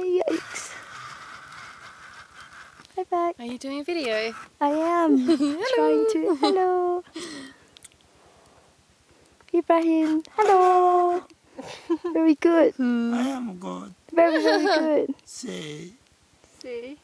Yikes. Hi Beck. Are you doing a video? I am. trying to. Hello. Ibrahim. Hello. Very good. Hmm. I am good. Very, very good. Say. Say.